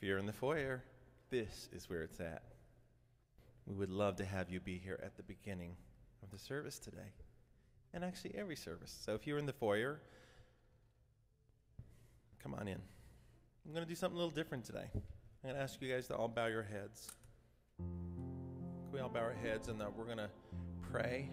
if you're in the foyer, this is where it's at. We would love to have you be here at the beginning of the service today, and actually every service. So if you're in the foyer, come on in. I'm going to do something a little different today. I'm going to ask you guys to all bow your heads. Can we all bow our heads and uh, we're going to pray?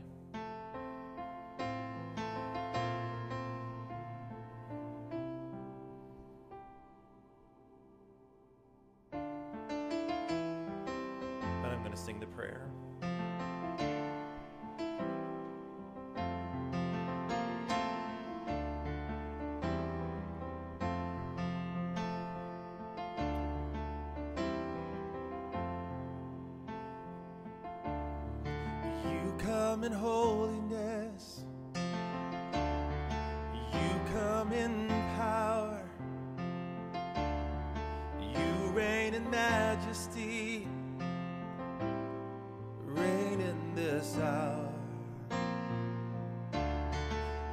Majesty. Reign in this hour.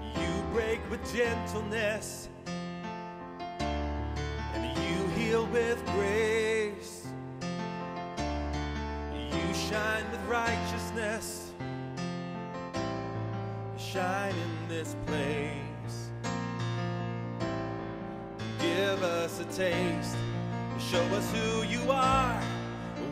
You break with gentleness. And you heal with grace. You shine with righteousness. Shine in this place. Give us a taste. Show us who you are.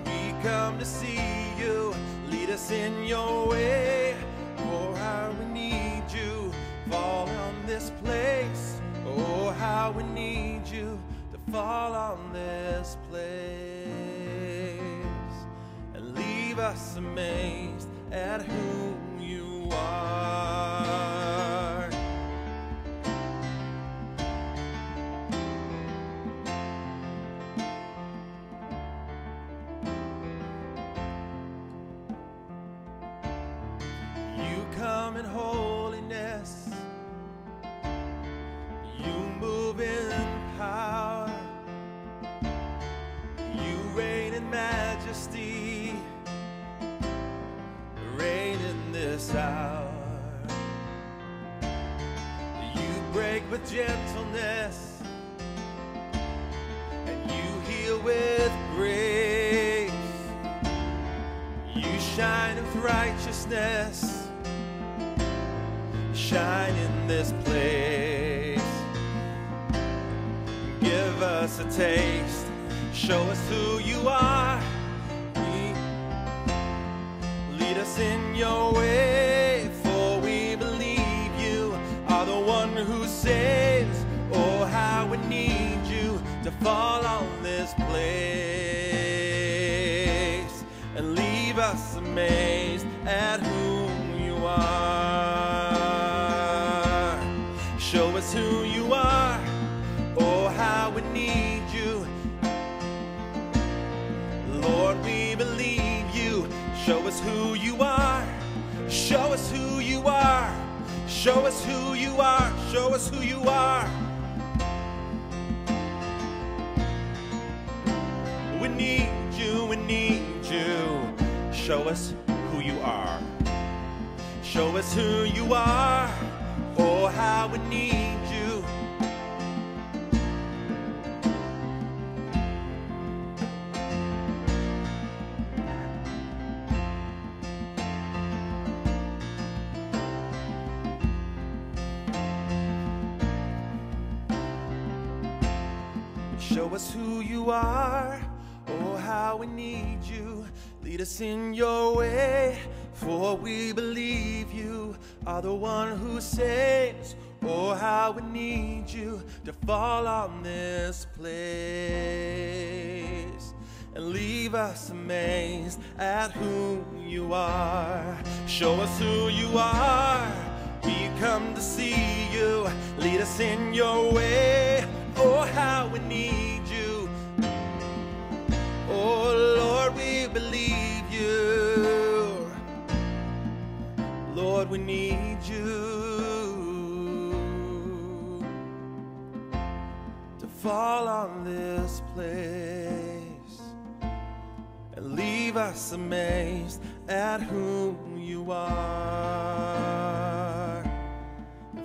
We come to see you. Lead us in your way. Oh, how we need you. Fall on this place. Oh, how we need you to fall on this place and leave us amazed at who you are. Gentleness. And you heal with grace. You shine with righteousness. Shine in this place. Give us a taste. Show us who you are. Lead us in your way, fall on this place and leave us amazed at whom you are. Show us who you are. Oh, how we need you. Lord, we believe you. Show us who you are. Show us who you are. Show us who you are. Show us who you are. Need you. We need you. Show us who you are. Show us who you are. Oh, how we need us in your way, for we believe you are the one who saves. Oh, how we need you to fall on this place and leave us amazed at who you are. Show us who you are. We come to see you. Lead us in your way. Oh, how we need amazed at who you are.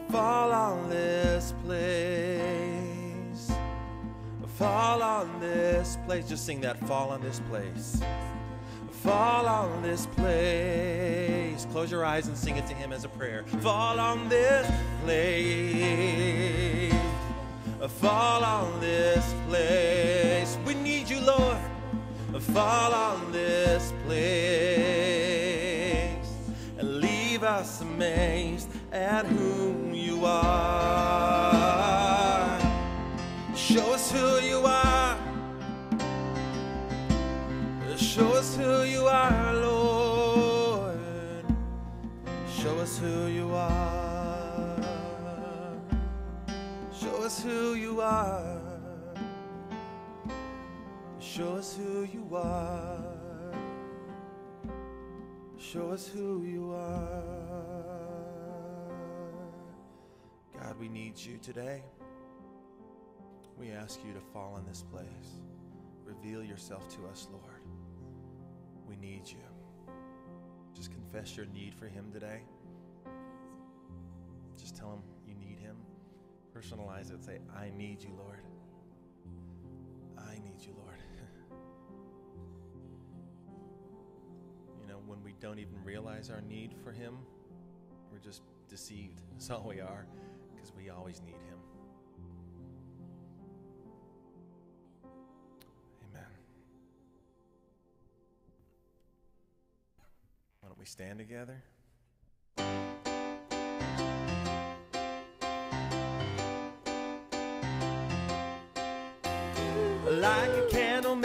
fall on this place. Fall on this place. Just sing that. Fall on this place. Fall on this place. Close your eyes and sing it to Him as a prayer. Fall on this place. Fall on this place. We need you, Lord. Fall on this place and leave us amazed at who you are. Show us who you are. Show us who you are, Lord. Show us who you are. Show us who you are. Show us who you are. Show us who you are. God, we need you today. We ask you to fall in this place. Reveal yourself to us, Lord. We need you. Just confess your need for Him today. Just tell Him you need Him. Personalize it. Say, I need you, Lord. I need you, Lord. When we don't even realize our need for Him, we're just deceived. That's all we are, because we always need Him. Amen. Why don't we stand together? Like a candle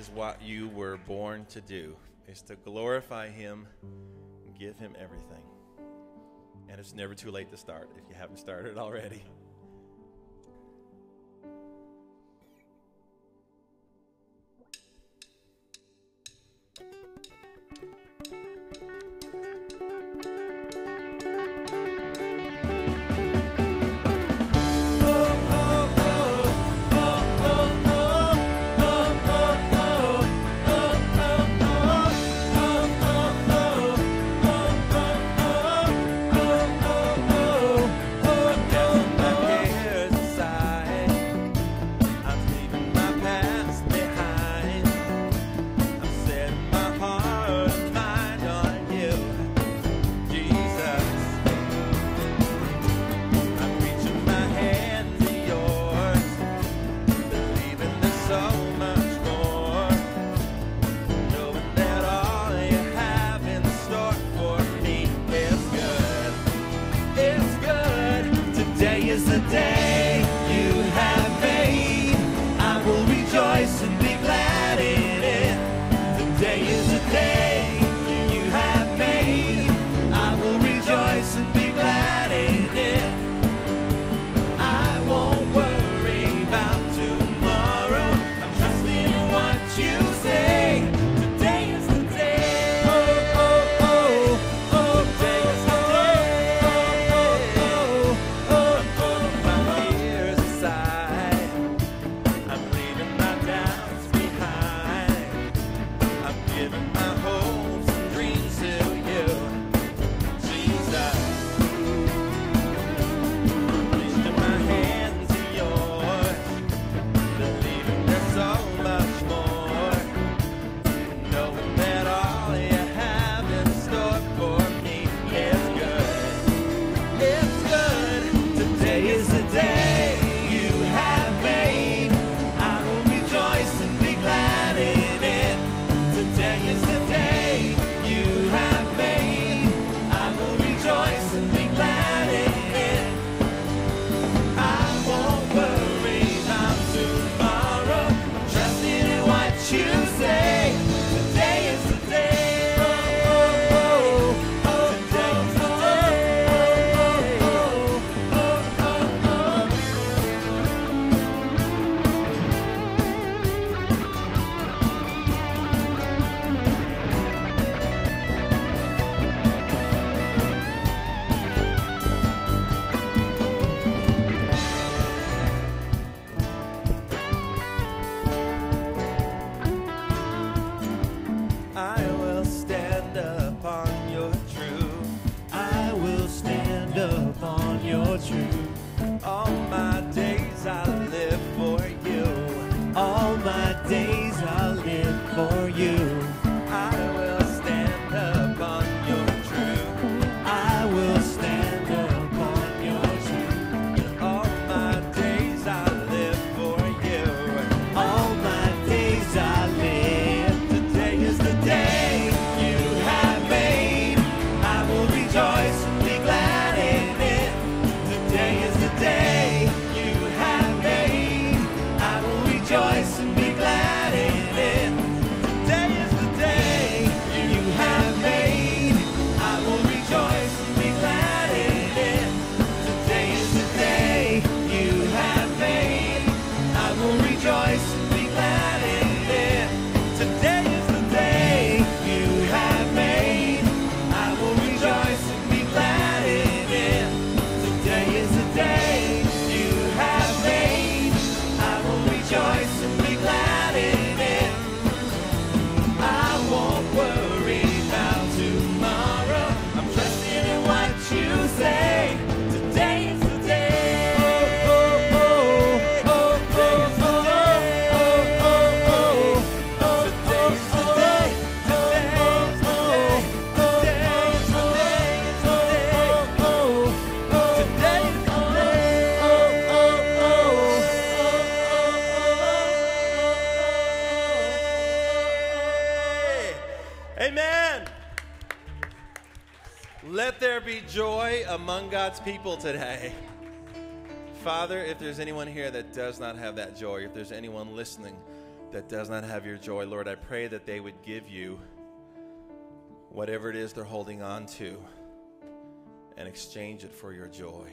is what you were born to do, is to glorify him give him everything. And it's never too late to start if you haven't started already. God's people today. Father, if there's anyone here that does not have that joy, if there's anyone listening that does not have your joy, Lord, I pray that they would give you whatever it is they're holding on to and exchange it for your joy.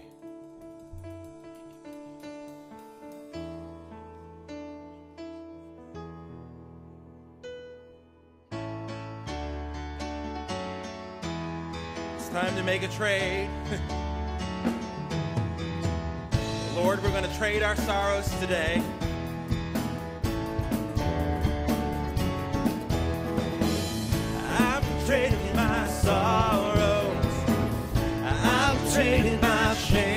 It's time to make a trade. Lord, we're going to trade our sorrows today. I'm trading my sorrows. I'm trading my shame.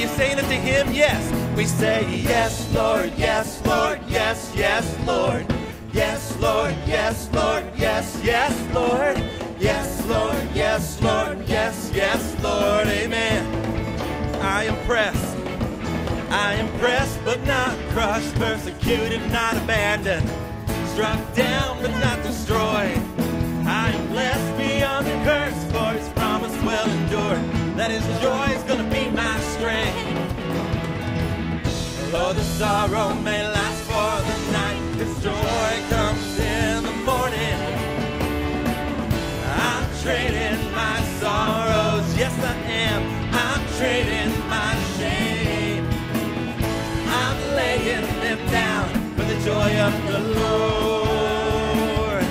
You saying it to him? Yes. We say yes, Lord, yes, Lord, yes, yes, Lord. Yes, Lord, yes, Lord, yes, yes, Lord. Yes, Lord, yes, Lord, yes, yes, Lord, amen. I am pressed, I am pressed but not crushed, persecuted, not abandoned, struck down but not destroyed. I am blessed beyond the curse, for his promise well endured, That is joy Though the sorrow may last for the night, his joy comes in the morning. I'm trading my sorrows, yes I am. I'm trading my shame. I'm laying them down for the joy of the Lord.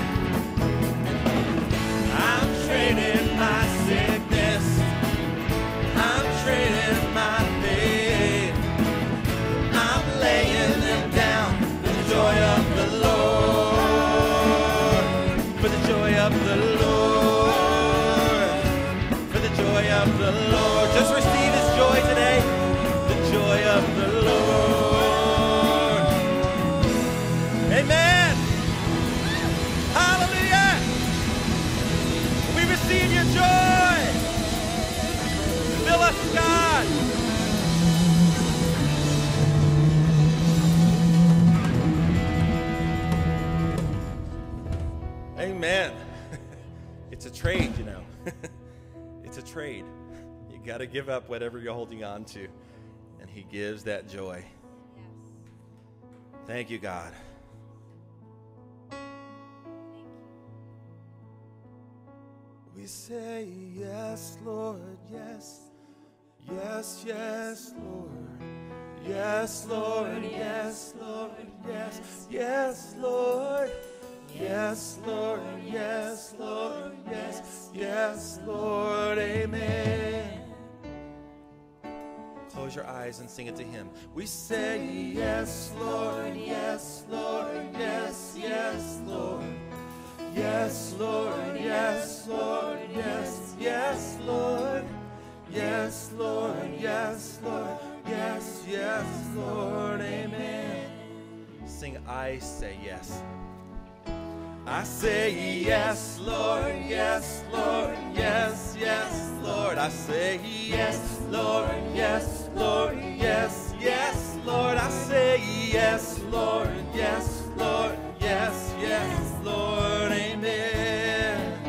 I'm trading my sickness. Got to give up whatever you're holding on to, and He gives that joy. Thank you, God. We say yes, Lord, yes. Yes, yes, Lord. Yes, Lord, yes, Lord, yes, yes, Lord. Yes, Lord, yes, Lord, yes, yes, Lord, amen. Close your eyes and sing it to Him. We say, Yes, Lord, yes, Lord, yes, yes, Lord. Yes, Lord, yes, Lord, yes, yes, Lord. Yes, Lord, yes, Lord, yes, yes, Lord, amen. Sing, I say yes. I say yes, Lord, yes, Lord, yes, yes, Lord. I say yes, Lord, yes, Lord, yes, yes, Lord. I say yes, Lord, yes, Lord, yes, yes, Lord. Amen.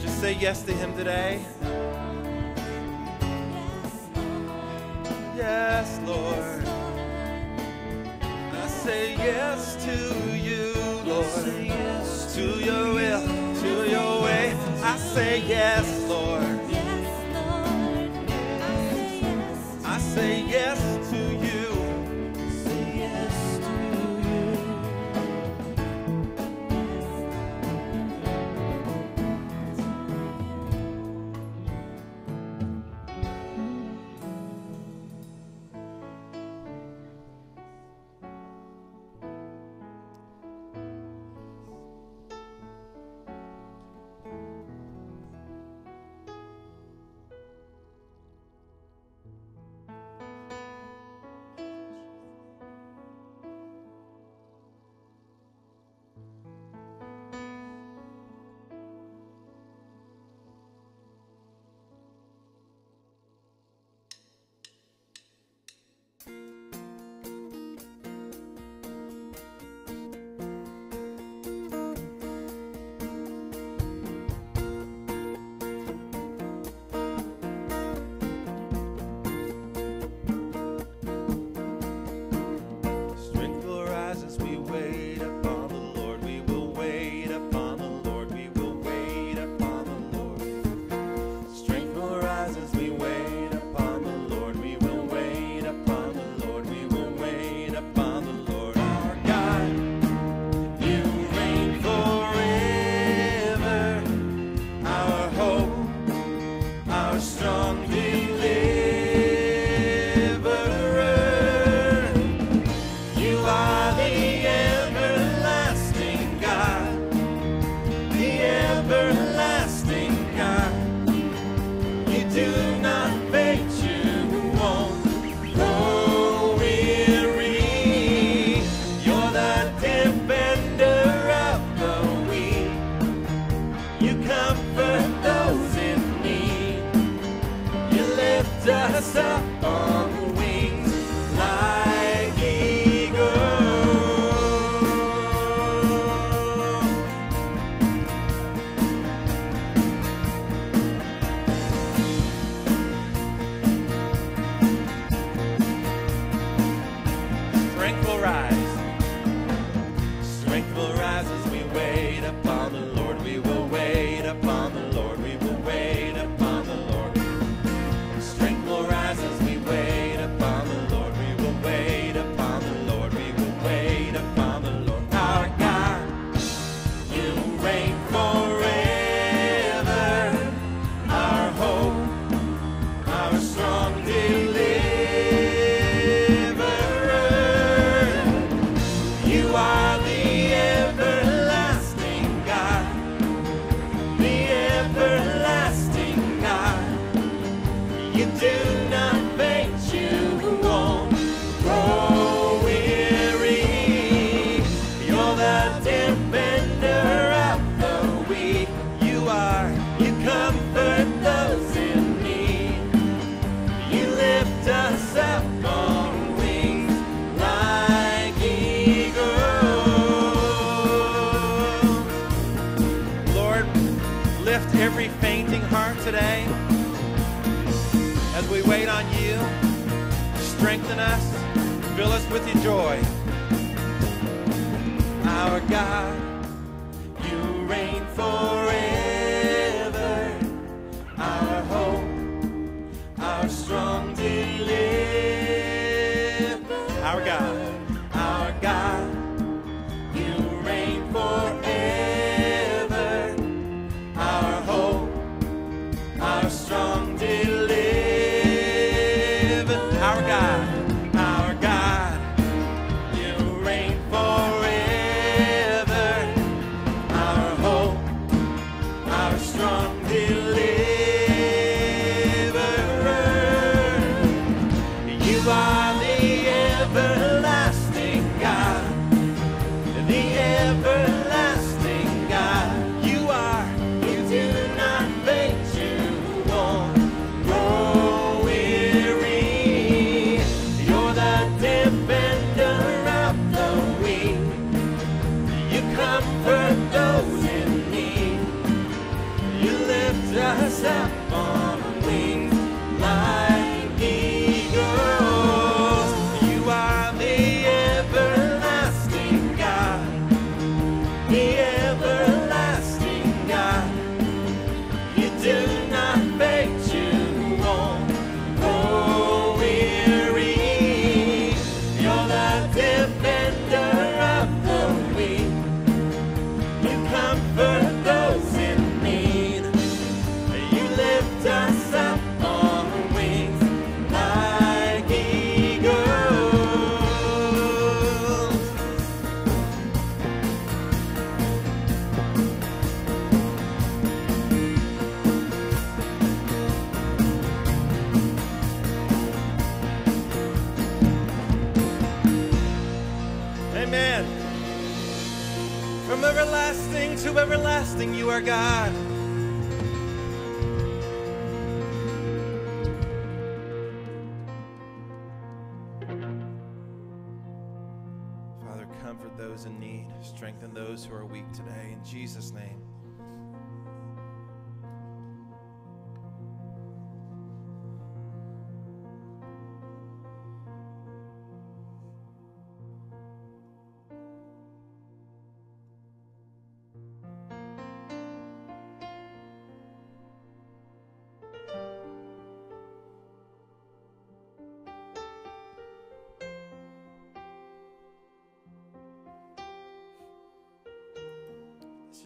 Just say yes to Him today. Yes, Lord. I say yes to you, Lord. Say yes, Lord. Yes, Lord. I say yes to you. joy.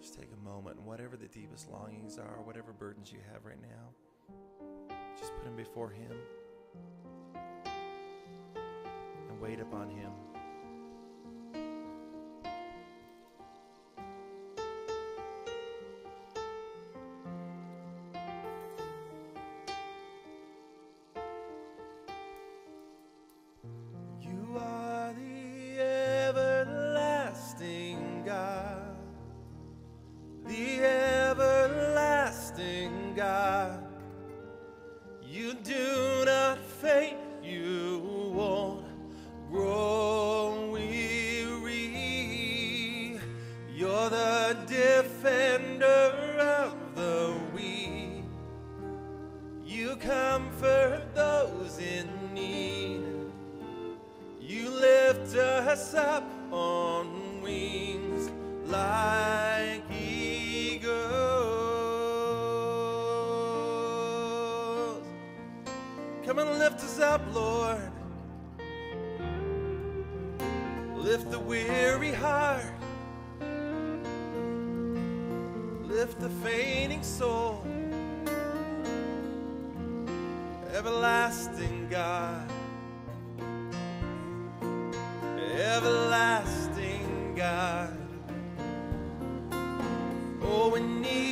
just take a moment and whatever the deepest longings are, whatever burdens you have right now, just put them before Him and wait upon Him. defender of the weak. You comfort those in need. You lift us up on wings like eagles. Come and lift us up, Lord. Lift the weary heart. lift the fainting soul. Everlasting God, everlasting God. Oh, we need.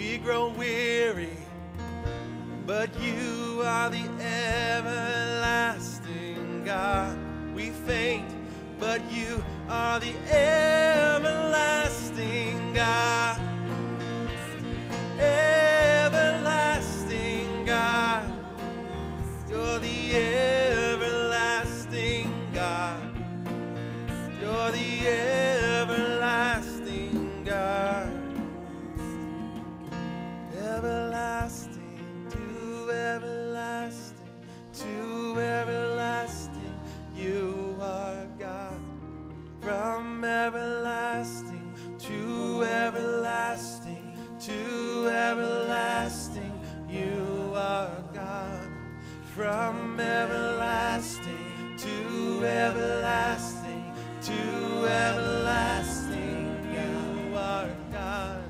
We grow weary, but you are the everlasting God. We faint, but you are the everlasting God. everlasting, to everlasting, to everlasting. You are God. From everlasting to everlasting, to everlasting. You are God.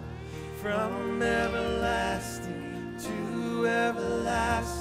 From everlasting to everlasting